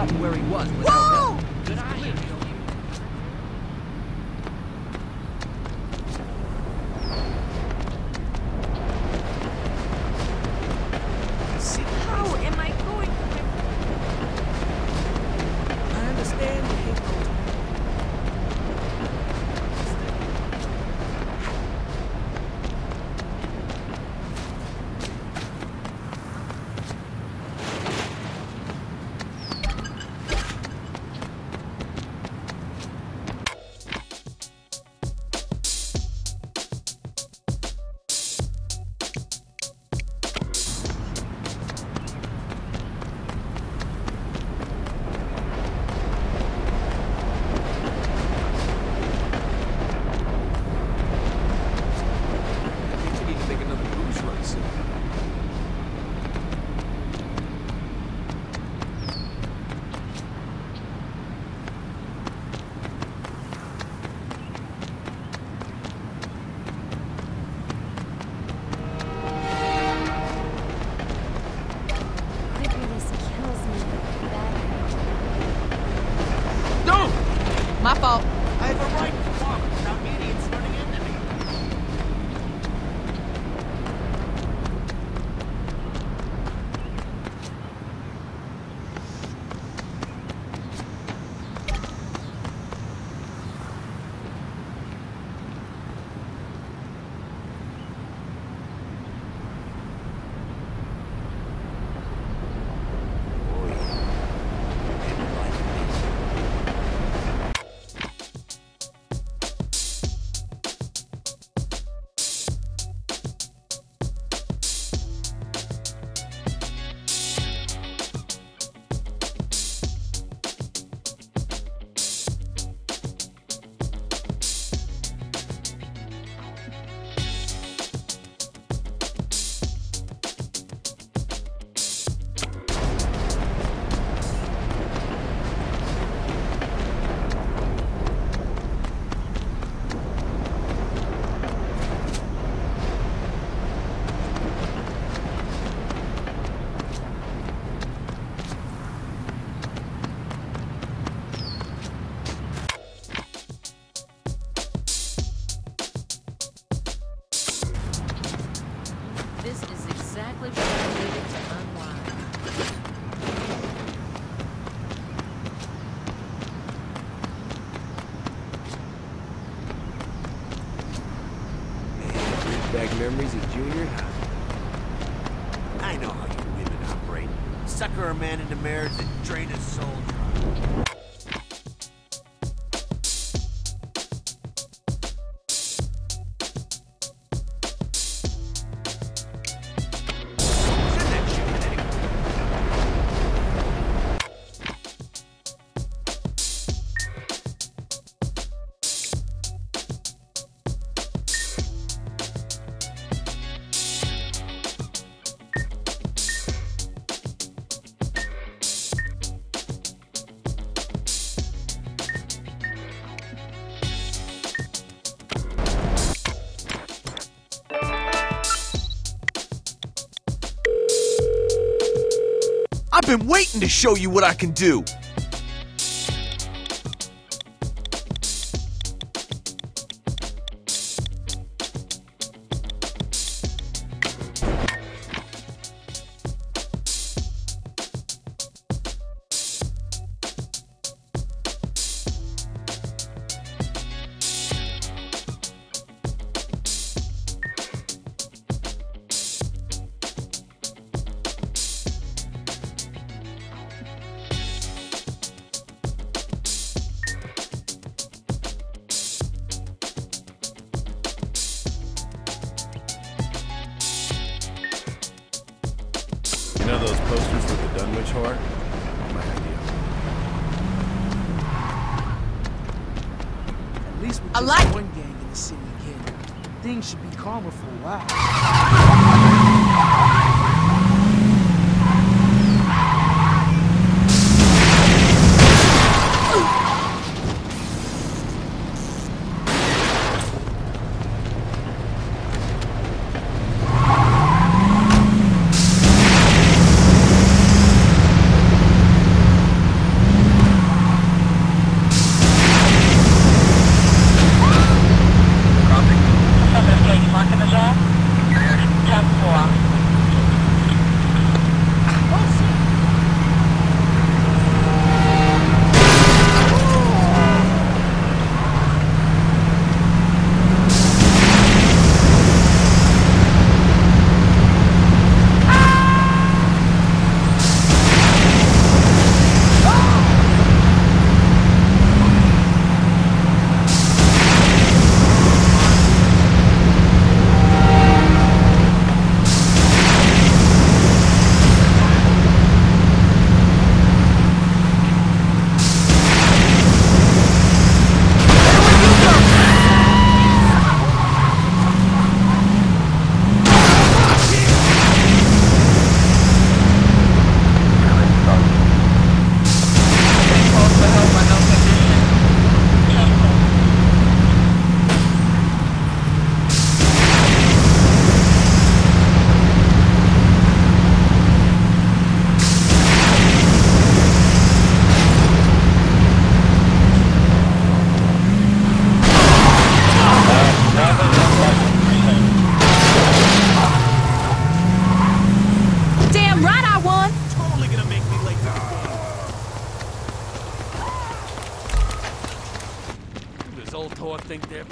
forgotten where he was without I know how you women operate. Sucker a man into marriage and drain his soul dry. Been waiting to show you what I can do. With the Dunwich whore? My idea. At least with I like one gang in the city again. Things should be calmer for a while. think they're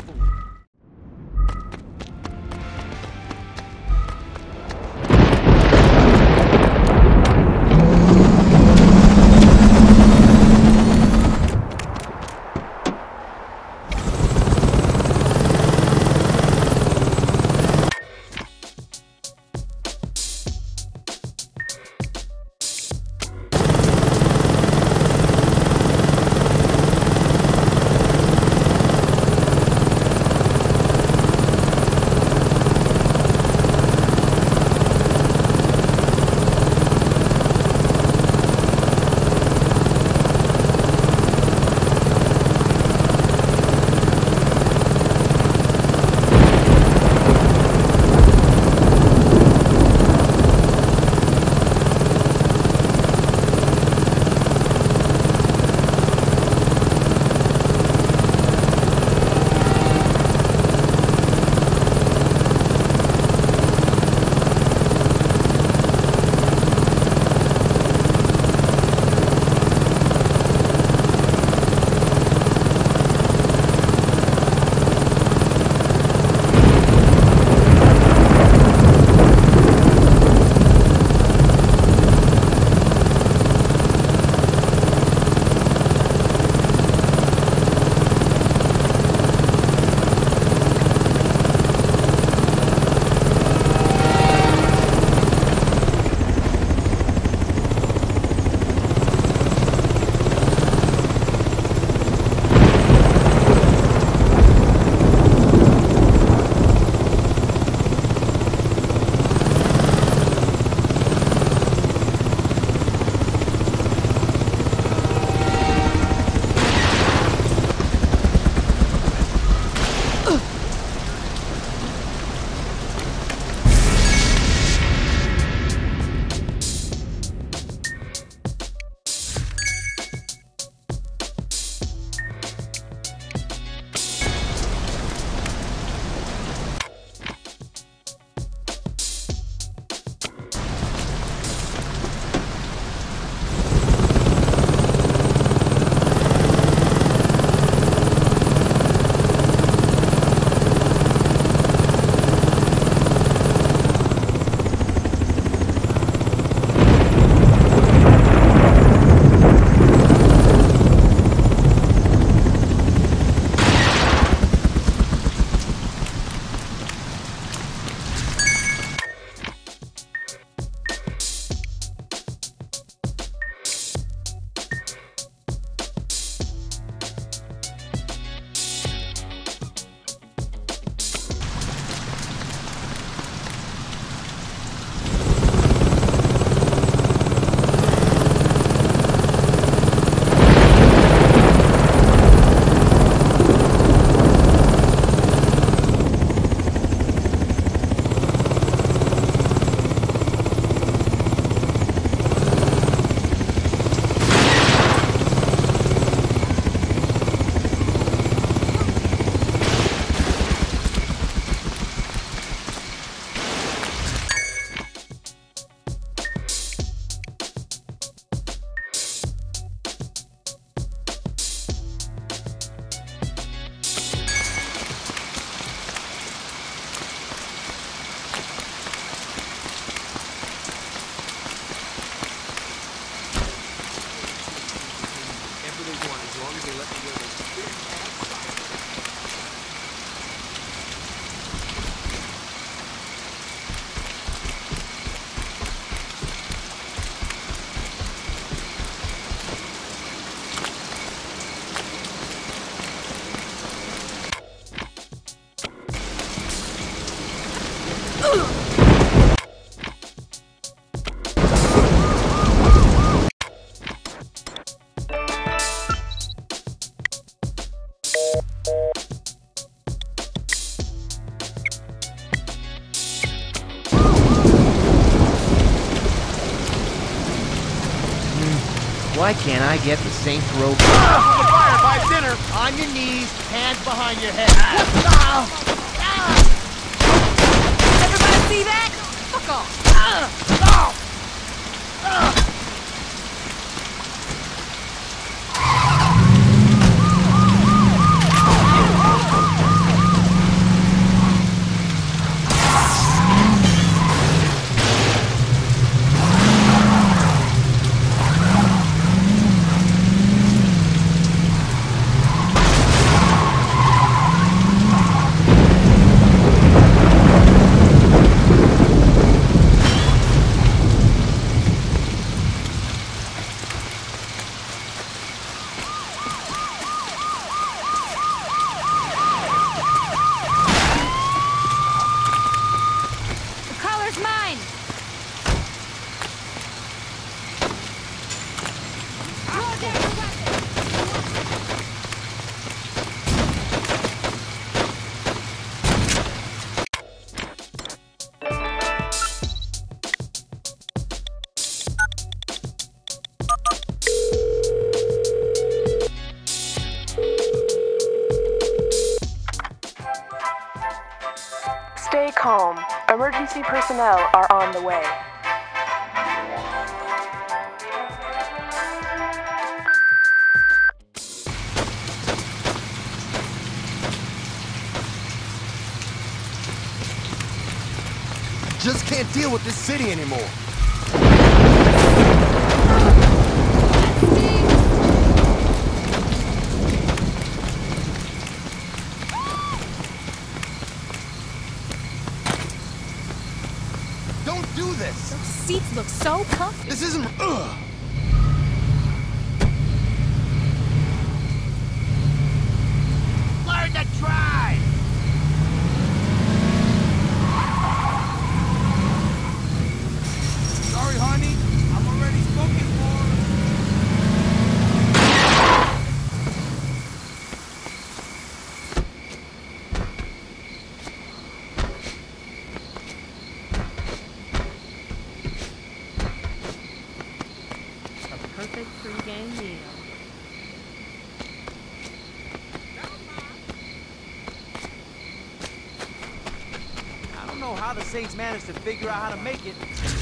Why can't I get the Saints Row? Fire by dinner! On your knees, hands behind your head. Everybody see that? Fuck off. The Emergency personnel are on the way. Just can't deal with this city anymore. Don't do this. Seats so comfy. This isn't. Ugh. Saints managed to figure out how to make it.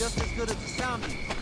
Just as good as the sound.